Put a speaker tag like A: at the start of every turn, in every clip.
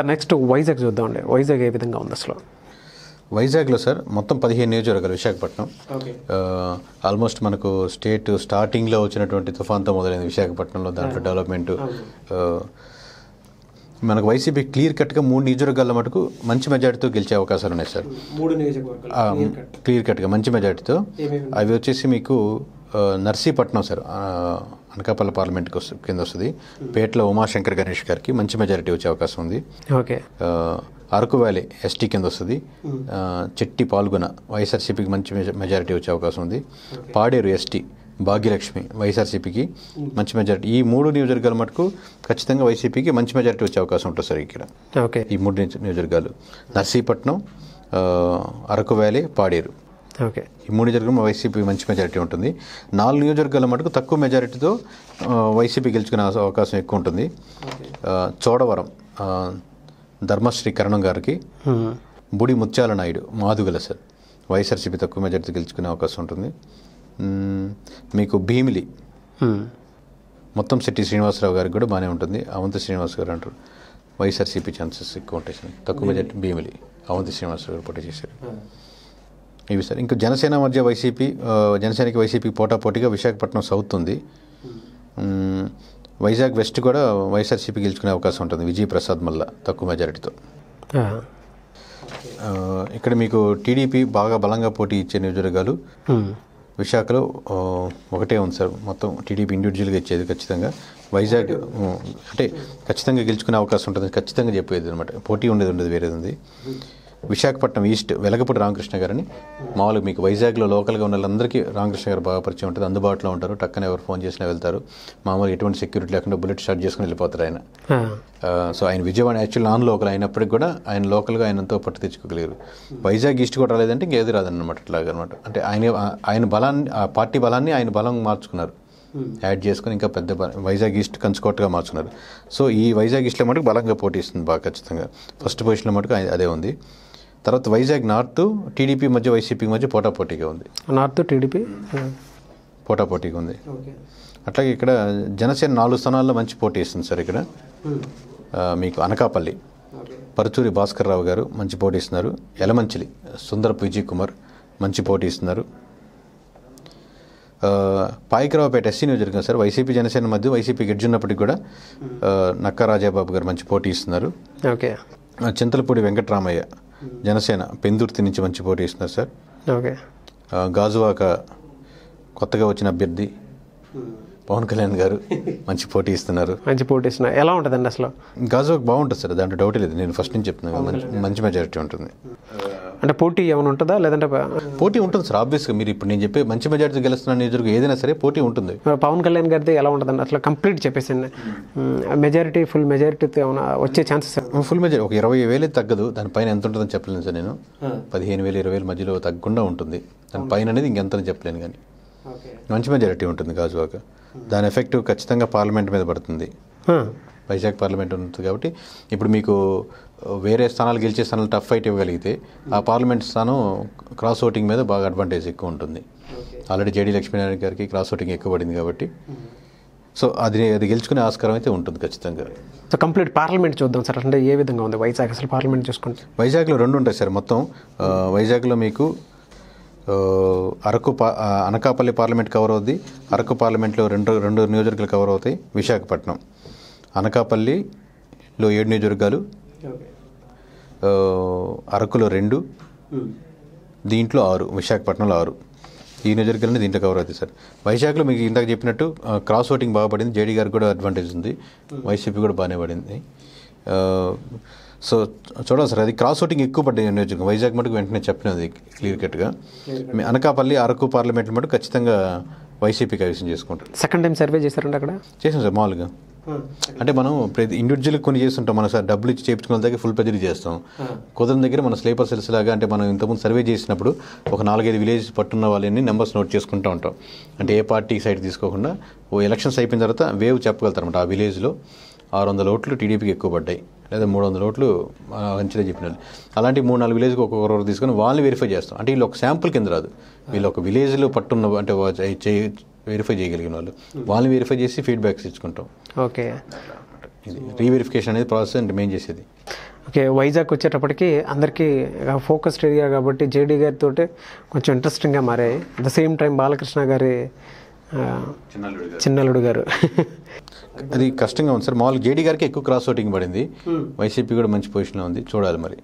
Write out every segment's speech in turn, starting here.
A: Sir next Vizag చూద్దామండి. వైజాగ్ ఏ విధంగా ఉంది అసలు?
B: వైజాగ్లో సార్ మొత్తం పదిహేను నియోజకవర్గాలు విశాఖపట్నం.
A: ఓకే.
B: ఆ, ఆల్మోస్ట్ మనకు స్టేట్ స్టార్టింగ్లో వచ్చినటువంటి తుఫాన్తో మొదలైంది విశాఖపట్నంలో దాంట్లో డెవలప్మెంట్ మనకు వైసీపీ క్లియర్ కట్గా మూడు నియోజకవర్గాల మటుకు మంచి మెజార్టీతో గెలిచే అవకాశాలు ఉన్నాయి సార్.
A: మూడు నియోజకవర్గాలు
B: ఆ, క్లియర్ కట్గా మంచి మెజార్టీతో అవి వచ్చేసి మీకు నర్సీపట్నం సార్. ఆ, అనకాపల్లి పార్లమెంట్కి వస్తు కింద వస్తుంది. పేటలో ఉమాశంకర్ గణేష్ గారికి మంచి మెజారిటీ వచ్చే అవకాశం ఉంది.
A: ఓకే.
B: అరకు వ్యాలీ ఎస్టీ కింద వస్తుంది. చెట్టి పాల్గొన వైఎస్ఆర్సీపీకి మంచి మెజ- మెజారిటీ వచ్చే అవకాశం ఉంది. పాడేరు ఎస్టీ భాగ్యలక్ష్మి వైఎస్ఆర్సీపీకి మంచి మెజారిటీ. ఈ మూడు నియోజకవర్గాల మటుకు ఖచ్చితంగా వైసీపీకి మంచి మెజారిటీ వచ్చే అవకాశం ఉంటుంది సార్ ఇక్కడ.
A: ఓకే.
B: ఈ మూడు నియోజ- నియోజకవర్గాలు. నర్సీపట్నం అరకు వ్యాలీ పాడేరు.
A: ఓకే.
B: ఈ మూడు నియోజకవర్గం వైసీపీ మంచి మెజారిటీ ఉంటుంది. నాలుగు నియోజకవర్గాల మటుకు తక్కువ మెజారిటీతో వైసీపీ గెలుచుకునే అవకాశం ఎక్కువ ఉంటుంది. చోడవరం ధర్మశ్రీ కరణం గారికి. బుడి ముత్యాల నాయుడు మాదుగల సార్ వైఎస్ఆర్సీపీ తక్కువ మెజారిటీ గెలుచుకునే అవకాశం ఉంటుంది. మీకు భీమిలి. మొత్తం శెట్టి శ్రీనివాసరావు గారికి కూడా బాగానే ఉంటుంది. అవంతి శ్రీనివాస్ గారు అంటారు. వైఎస్ఆర్సీపీ ఛాన్సెస్ ఎక్కువ ఉంటాయి తక్కువ మెజారిటీ భీమిలి అవంతి శ్రీనివాసరావు గారు పోటీ చేశారు. ఇవి సార్. ఇంకా జనసేన మధ్య వైసీపీ జనసేనకి వైసీపీ పోటాపోటీగా విశాఖపట్నం సౌత్ ఉంది. వైజాగ్ వెస్ట్ కూడా వైఎస్ఆర్సీపీ గెలుచుకునే అవకాశం ఉంటుంది విజయ్ ప్రసాద్ మల్ల తక్కువ మెజారిటీతో. ఇక్కడ మీకు టీడీపీ బాగా బలంగా పోటీ ఇచ్చే నియోజకవర్గాలు. విశాఖలో ఒకటే ఉంది సార్. మొత్తం టీడీపీ ఇండివిజువల్గా ఇచ్చేది ఖచ్చితంగా. వైజాగ్ అంటే ఖచ్చితంగా గెలుచుకునే అవకాశం ఉంటుంది. ఖచ్చితంగా చెప్పేది అనమాట. పోటీ ఉండేది ఉండేది వేరేది ఉంది. విశాఖపట్నం ఈస్ట్ వెలగపూడి రామకృష్ణ గారని. మామూలుగా మీకు వైజాగ్లో లోకల్గా ఉన్న వాళ్ళందరికీ రామకృష్ణ గారు బాగా పరిచయం ఉంటుంది. అందుబాటులో ఉంటారు. టక్కన ఎవరు ఫోన్ చేసినా వెళ్తారు. మామూలుగా ఎటువంటి సెక్యూరిటీ లేకుండా బుల్లెట్ స్టార్ట్ చేసుకుని వెళ్ళిపోతారు ఆయన. సో ఆయన విజయవాడ యాక్చువల్ నాన్ లోకల్ అయినప్పటికీ కూడా ఆయన లోకల్గా ఆయనంతో పట్టు తెచ్చుకోగలిగారు. వైజాగ్ ఈస్ట్ కూడా రాలేదంటే ఇంకేది రాదన్నమాట అట్లాగా అనమాట అంటే ఆయన ఆయన బలాన్ని ఆ పార్టీ బలాన్ని ఆయన బలం మార్చుకున్నారు. యాడ్ చేసుకుని ఇంకా పెద్ద బల- వైజాగ్ ఈస్ట్ కంచుకోటగా మార్చుకున్నారు. సో ఈ వైజాగ్ ఈస్ట్లో మటుకు బలంగా పోటీ ఇస్తుంది బాగా ఖచ్చితంగా. ఫస్ట్ పొజిషన్లో మటుకు అదే ఉంది. తర్వాత వైజాగ్ నార్త్ టీడీపీ మధ్య వైసీపీ మధ్య పోటాపోటీగా ఉంది.
A: North TDP?
B: పోటాపోటీగా ఉంది.
A: ఓకే.
B: అట్లాగే ఇక్కడ జనసేన నాలుగు స్థానాల్లో మంచి పోటీ ఇస్తుంది సార్ ఇక్కడ. మీకు అనకాపల్లి పరుచూరి భాస్కర్ రావు గారు మంచి పోటీ ఇస్తున్నారు యలమంచిలి సుందరపు విజయ్ కుమార్ మంచి పోటీ ఇస్తున్నారు పాయకరావుపేట ఎస్సీ నియోజకవర్గం సార్. వైసీపీ జనసేన మధ్య వైసీపీ గెడ్జున్నప్పటికీ కూడా నక్కా రాజాబాబు గారు మంచి పోటీ ఇస్తున్నారు
A: ఓకే.
B: చింతలపూడి వెంకటరామయ్య జనసేన పెందుర్తి నుంచి మంచి పోటీ ఇస్తున్నారు సార్.
A: ఓకే.
B: గాజువాక కొత్తగా వచ్చిన అభ్యర్థి పవన్ కళ్యాణ్ గారు మంచి పోటీ ఇస్తున్నారు.
A: మంచి పోటీ ఇస్తున్నా ఎలా ఉంటుందండి అసలు?
B: గాజువాక బాగుంటుంది సార్. దాంట్లో డౌట్ లేదు. నేను ఫస్ట్ నుంచి చెప్తున్నాను మంచి మెజారిటీ ఉంటుంది.
A: అంటే పోటీ ఏమైనా ఉంటుందా? లేదంటే
B: పోటీ ఉంటుంది సార్ ఆబ్వియస్గా మీరు ఇప్పుడు నేను చెప్పే మంచి మెజారిటీ గెలుస్తున్న నియోజకవర్గం ఏదైనా సరే పోటీ ఉంటుంది.
A: పవన్ కళ్యాణ్ గారిది ఎలా ఉంటుందండి? అసలు కంప్లీట్ చెప్పేసింది. మెజారిటీ ఫుల్ మెజారిటీతో ఏమైనా వచ్చే ఛాన్సెస్
B: ఫుల్ మెజారిటీ ఒక ఇరవై వేలే తగ్గదు. దానిపైన ఎంత ఉంటుందని చెప్పలేను సార్ నేను. పదిహేను వేలు ఇరవై వేల మధ్యలో తగ్గకుండా ఉంటుంది. దానిపైన అనేది ఇంకెంత చెప్పలేను కానీ.
A: ఓకే.
B: మంచి మెజారిటీ ఉంటుంది గాజువాక. దాని ఎఫెక్ట్ ఖచ్చితంగా పార్లమెంట్ మీద పడుతుంది. వైజాగ్ పార్లమెంట్ ఉంటుంది కాబట్టి. ఇప్పుడు మీకు వేరే స్థానాలు గెలిచే స్థానాలు టఫ్ ఫైట్ ఇవ్వగలిగితే ఆ పార్లమెంట్ స్థానం క్రాస్ ఓటింగ్ మీద బాగా అడ్వాంటేజ్ ఎక్కువ ఉంటుంది. ఆల్రెడీ జేడీ లక్ష్మీనారాయణ గారికి క్రాస్ ఓటింగ్ ఎక్కువ పడింది కాబట్టి. సో అది అది గెలుచుకునే ఆస్కారం అయితే ఉంటుంది ఖచ్చితంగా.
A: సో కంప్లీట్ పార్లమెంట్ చూద్దాం సార్. అంటే ఏ విధంగా ఉంది? వైజాగ్ అసలు పార్లమెంట్ చూసుకుంటే?
B: వైజాగ్లో రెండు ఉంటాయి సార్ మొత్తం. వైజాగ్లో మీకు అరకు పా అనకాపల్లి పార్లమెంట్ కవర్ అవుద్ది. అరకు పార్లమెంట్లో రెండు రెండు నియోజకవర్గాలు కవర్ అవుతాయి. విశాఖపట్నం. అనకాపల్లిలో ఏడు నియోజకవర్గాలు. అరకులో రెండు దీంట్లో ఆరు విశాఖపట్నంలో ఆరు. ఈ నియోజకవర్గాలని దీంట్లో కవర్ అవుతాయి సార్. వైజాగ్లో మీకు ఇందాక చెప్పినట్టు క్రాస్ ఓటింగ్ బాగా పడింది. జేడీ గారికి కూడా అడ్వాంటేజ్ ఉంది. వైసీపీ కూడా బాగానే పడింది. సో చూడాలి సార్. అది క్రాస్ ఓటింగ్ ఎక్కువ పడ్డాయి నియోజకవర్గం. వైజాగ్ మటుకు వెంటనే చెప్పినది క్లియర్ కట్గా మీ అనకాపల్లి అరకు పార్లమెంట్ మటుకు ఖచ్చితంగా వైసీపీ కైవసం చేసుకుంటారు.
A: సెకండ్ టైం సర్వే చేశారండి అక్కడ?
B: చేసాం సార్ మామూలుగా. అంటే మనం ప్రతి ఇండివిజువల్ కొన్ని చేస్తుంటాం. మనం సార్ డబ్బులు ఇచ్చి చేయించుకున్న దగ్గర ఫుల్ ప్రెజర్ చేస్తాం. కుదరని దగ్గర మన స్లీపర్ సెల్స్ లాగా అంటే మనం ఇంతకుముందు సర్వే చేసినప్పుడు ఒక నాలుగైదు విలేజ్ పట్టున్న వాళ్ళని నెంబర్స్ నోట్ చేసుకుంటూ ఉంటాం. అంటే ఏ పార్టీ సైడ్ తీసుకోకుండా ఓ ఎలక్షన్స్ అయిపోయిన తర్వాత వేవ్ చెప్పగలుగుతారు అనమాట ఆ విలేజ్లో ఆరు వందల ఓట్లు టీడీపీకి ఎక్కువ పడ్డాయి. లేదా మూడు వందల ఓట్లు అంచనా చెప్పిన వాళ్ళు అలాంటి మూడు నాలుగు విలేజ్కి ఒక్కొక్కరు తీసుకొని వాళ్ళని వెరిఫై చేస్తాం. అంటే వీళ్ళు ఒక శాంపుల్ కింద రాదు. వీళ్ళు ఒక విలేజ్లో పట్టున్న అంటే వెరిఫై చేయగలిగిన వాళ్ళు. వాళ్ళని వెరిఫై చేసి ఫీడ్బ్యాక్స్ ఇచ్చుకుంటాం.
A: ఓకే.
B: ఇది రీవెరిఫికేషన్ అనేది ప్రాసెస్ మేము చేసేది.
A: ఓకే వైజాగ్ వచ్చేటప్పటికి అందరికీ ఫోకస్డ్ ఏరియా కాబట్టి జేడీ గారితో కొంచెం ఇంట్రెస్టింగ్గా మారాయి. At the same time Balakrishna గారి ఆ, చిన్నల్లుడు గారు.
B: అది కష్టంగా ఉంది సార్. మామూలుగా జేడీ గారికి ఎక్కువ క్రాస్ ఓటింగ్ పడింది. వైసీపీ కూడా మంచి పొజిషన్లో ఉంది. చూడాలి మరి.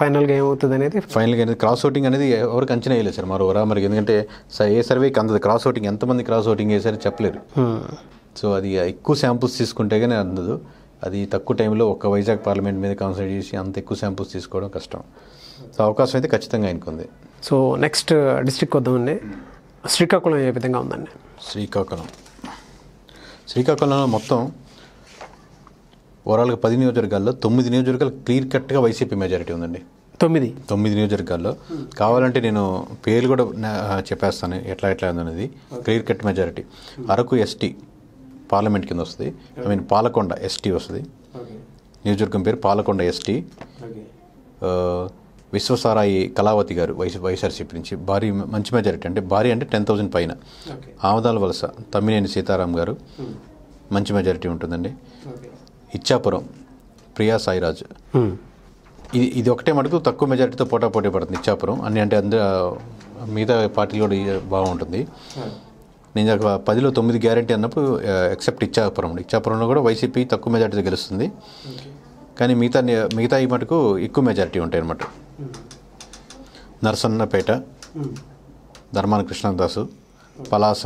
A: ఫైనల్గా ఏమవుతుంది అనేది
B: ఫైనల్గా అనేది క్రాస్ ఓటింగ్ అనేది ఎవరికి అంచనా వేయలేదు సార్ మరో వరా మరి. ఎందుకంటే స- ఏ సర్వేకి అందదు. క్రాస్ ఓటింగ్ ఎంతమంది క్రాస్ ఓటింగ్ వేసారో చెప్పలేరు. సో అది ఎక్కువ శాంపుల్స్ తీసుకుంటే కానీ అందదు. అది తక్కువ టైంలో ఒక వైజాగ్ పార్లమెంట్ మీద కాన్సన్ట్రేట్ చేసి అంత ఎక్కువ శాంపుల్స్ తీసుకోవడం కష్టం. సో అవకాశం అయితే ఖచ్చితంగా ఆయనకుంది.
A: సో నెక్స్ట్ డిస్ట్రిక్ట్ వద్దామండి. శ్రీకాకుళం ఏ విధంగా ఉందండి?
B: శ్రీకాకుళం. శ్రీకాకుళంలో మొత్తం ఓవరాల్గా పది నియోజకవర్గాల్లో తొమ్మిది నియోజకవర్గాలు క్లియర్ కట్గా వైసీపీ మెజారిటీ ఉందండి.
A: తొమ్మిది?
B: తొమ్మిది నియోజకవర్గాల్లో. కావాలంటే నేను పేర్లు కూడా చెప్పేస్తాను ఎట్లా ఎట్లా ఉందనేది. Clear cut majority. Araku ST parliament కింద వస్తుంది. ఐ మీన్ పాలకొండ ఎస్టీ వస్తుంది. నియోజకవర్గం పేరు పాలకొండ ఎస్టీ. విశ్వసారాయి కళావతి గారు వైస్ వైఎస్ఆర్సీపీ నుంచి భారీ మంచి మెజారిటీ. అంటే భారీ అంటే టెన్ థౌసండ్ పైన. ఆమదాల వలస తమ్మినేని సీతారాం గారు మంచి మెజారిటీ ఉంటుందండి. ఇచ్చాపురం ప్రియా సాయిరాజ్. ఇది ఇది ఒకటే మటుకు తక్కువ మెజారిటీతో పోటా పోటీ పడుతుంది ఇచ్చాపురం. అన్ని అంటే అందరూ మిగతా పార్టీలు కూడా బాగుంటుంది. నేను పదిలో తొమ్మిది గ్యారంటీ అన్నప్పుడు ఎక్సెప్ట్ ఇచ్చాపురం. ఇచ్చాపురంలో కూడా వైసీపీ తక్కువ మెజారిటీతో గెలుస్తుంది. కానీ మిగతా మిగతా ఈ మటుకు ఎక్కువ మెజారిటీ ఉంటాయి అన్నమాట. నరసన్నపేట ధర్మాన కృష్ణదాసు పలాస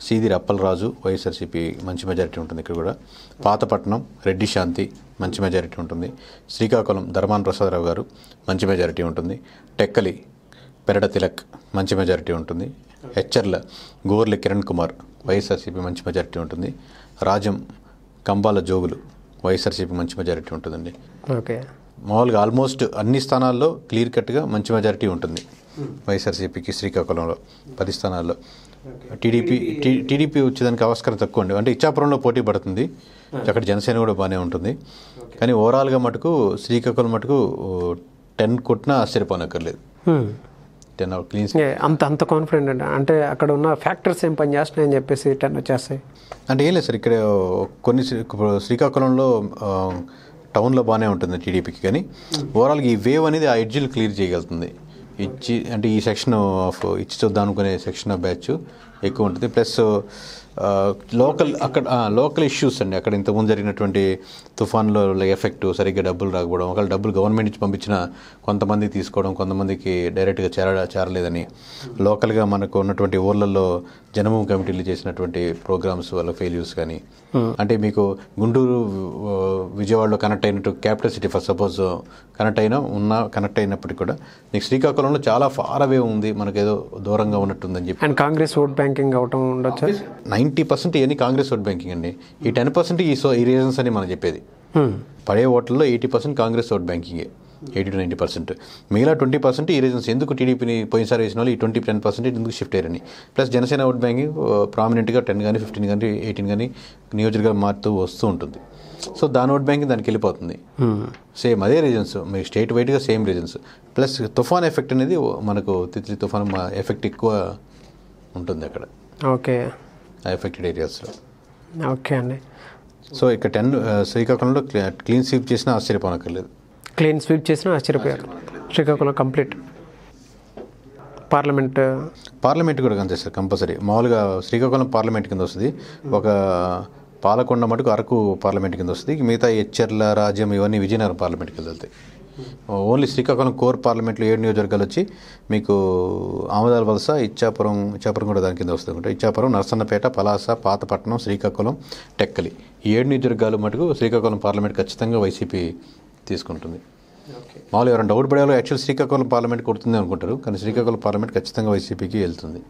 B: సీదిరి అప్పలరాజు వైఎస్ఆర్సీపీ మంచి మెజారిటీ ఉంటుంది ఇక్కడ కూడా. పాతపట్నం రెడ్డి శాంతి మంచి మెజారిటీ ఉంటుంది. శ్రీకాకుళం ధర్మాన ప్రసాదరావు గారు మంచి మెజారిటీ ఉంటుంది. టెక్కలి పెరడ తిలక్ మంచి మెజారిటీ ఉంటుంది. హెచ్చర్ల గోర్ల కిరణ్ కుమార్ వైఎస్ఆర్సీపీ మంచి మెజారిటీ ఉంటుంది. రాజం కంబాల జోగులు వైఎస్ఆర్సీపీ మంచి మెజారిటీ ఉంటుందండి.
A: ఓకే.
B: మామూలుగా ఆల్మోస్ట్ అన్ని స్థానాల్లో క్లియర్ కట్గా మంచి మెజారిటీ ఉంటుంది. వైఎస్ఆర్సీపీకి శ్రీకాకుళంలో పది స్థానాల్లో. టీడీపీ టీడీపీ వచ్చేదానికి ఆస్కారం తక్కువ అండి అంటే ఇచ్చాపురంలో పోటీ పడుతుంది. అక్కడ జనసేన కూడా బాగానే ఉంటుంది. కానీ ఓవరాల్గా మటుకు శ్రీకాకుళం మటుకు టెన్ కొట్టినా ఆశ్చర్యపోనక్కర్లేదు.
A: Hmm.
B: టెన్ క్లీన్
A: అంత అంత కాన్ఫిడెంట్ అండి. అంటే అక్కడ ఉన్న ఫ్యాక్టర్స్ ఏం పని చేస్తున్నాయని చెప్పేసి టెన్ వచ్చేస్తాయి.
B: అంటే ఏం లేదు సార్ ఇక్కడ కొన్ని శ్రీకాకుళంలో టౌన్లో బాగానే ఉంటుంది టీడీపీకి కానీ ఓవరాల్గా ఈ వేవ్ అనేది ఆ ఎడ్జిలు క్లియర్ చేయగలుగుతుంది. ఇచ్చి అంటే ఈ సెక్షన్ ఆఫ్ ఇచ్చి చూద్దాం అనుకునే సెక్షన్ ఆఫ్ బ్యాచ్ ఎక్కువ ఉంటుంది. ప్లస్ లోకల్ అక్కడ లోకల్ ఇష్యూస్ అండి. అక్కడ ఇంతకుముందు జరిగినటువంటి తుఫాన్లో ఎఫెక్ట్ సరిగ్గా డబ్బులు రాకపోవడం ఒకవేళ డబ్బులు గవర్నమెంట్ నుంచి పంపించిన కొంతమంది తీసుకోవడం కొంతమందికి డైరెక్ట్గా చేర చేరలేదని. లోకల్గా మనకు ఉన్నటువంటి ఊర్లలో జనభూమి కమిటీలు చేసినటువంటి ప్రోగ్రామ్స్ వల్ల ఫెయిల్యూర్స్ కానీ అంటే మీకు గుంటూరు విజయవాడలో కనెక్ట్ అయినట్టు capital city for suppose connect అయినా ఉన్న కనెక్ట్ అయినప్పటికీ కూడా నీకు శ్రీకాకుళంలో చాలా ఫార్ అవే ఉంది. మనకేదో దూరంగా ఉన్నట్టుందని చెప్పి.
A: అండ్ కాంగ్రెస్ ఓట్ బ్యాంకింగ్ అవటం ఉండొచ్చా?
B: నైంటీ పర్సెంట్ ఇవన్నీ కాంగ్రెస్ ఓట్ బ్యాంకింగ్ అండి. ఈ టెన్ పర్సెంట్ ఈ సో ఈ రీజన్స్ అని మనం చెప్పేది. పడే ఓట్లలో eighty percent Congress vote బ్యాంకింగే. Eighty to ninety percent. మిగిలిన ట్వంటీ పర్సెంట్ ఈ రీజన్స్ ఎందుకు టీడీపీని పోయినసారి వేసిన వాళ్ళు ఈ ట్వంటీ టెన్ పర్సెంట్ ఎందుకు షిఫ్ట్ అయ్యారని. ప్లస్ జనసేన ఓట్ బ్యాంకింగ్ ప్రామినెంట్గా టెన్ కానీ ఫిఫ్టీన్ కానీ ఎయిటీన్ కానీ నియోజకవర్గం మారుతూ వస్తూ ఉంటుంది. సో దాని ఓట్ బ్యాంకింగ్ దానికి వెళ్ళిపోతుంది. సేమ్ అదే రీజన్స్ మీ స్టేట్ వైడ్గా సేమ్ రీజన్స్ ప్లస్ తుఫాన్ ఎఫెక్ట్ అనేది మనకు తిత్లీ తుఫాన్ ఎఫెక్ట్ ఎక్కువ ఉంటుంది అక్కడ.
A: ఓకే.
B: ఎఫెక్టెడ్ ఏరియాస్లో
A: ఓకే అండి.
B: సో ఇక్కడ టెన్ శ్రీకాకుళంలో క్లీన్ స్వీప్ చేసినా ఆశ్చర్యపోనక్కర్లేదు.
A: క్లీన్ స్వీప్ చేసినా ఆశ్చర్యపోయారు. శ్రీకాకుళం కంప్లీట్. పార్లమెంట్.
B: పార్లమెంట్ కూడా అంతే సార్ కంపల్సరీ. మామూలుగా శ్రీకాకుళం పార్లమెంట్ కింద వస్తుంది. ఒక పాలకొండ మటుకు అరకు పార్లమెంట్ కింద వస్తుంది. మిగతా ఎచ్చర్ల రాజ్యం ఇవన్నీ విజయనగరం పార్లమెంట్ కింద వెళ్తాయి. ఓన్లీ శ్రీకాకుళం కోర్ పార్లమెంట్లో ఏడు నియోజకవర్గాలు వచ్చి మీకు ఆమదాల వలస ఇచ్చాపురం ఇచ్చాపురం కూడా దాని కింద వస్తుంది ఇచ్చాపురం నరసన్నపేట పలాస పాతపట్నం శ్రీకాకుళం టెక్కలి. ఈ ఏడు నియోజకవర్గాలు మటుకు శ్రీకాకుళం పార్లమెంట్ ఖచ్చితంగా వైసీపీ తీసుకుంటుంది. మామూలు ఎవరైనా డౌట్ పడేవాళ్ళు యాక్చువల్ శ్రీకాకుళం పార్లమెంట్ కొడుతుంది అనుకుంటారు కానీ శ్రీకాకుళం పార్లమెంట్ ఖచ్చితంగా వైసీపీకి వెళ్తుంది.